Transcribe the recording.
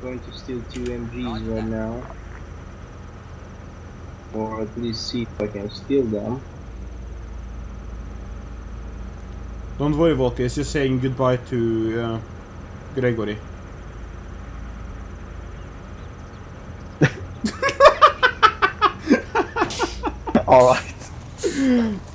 going to steal two MGs right now. Or at least see if I can steal them. Don't worry, Volker. It's just saying goodbye to uh, Gregory. Alright.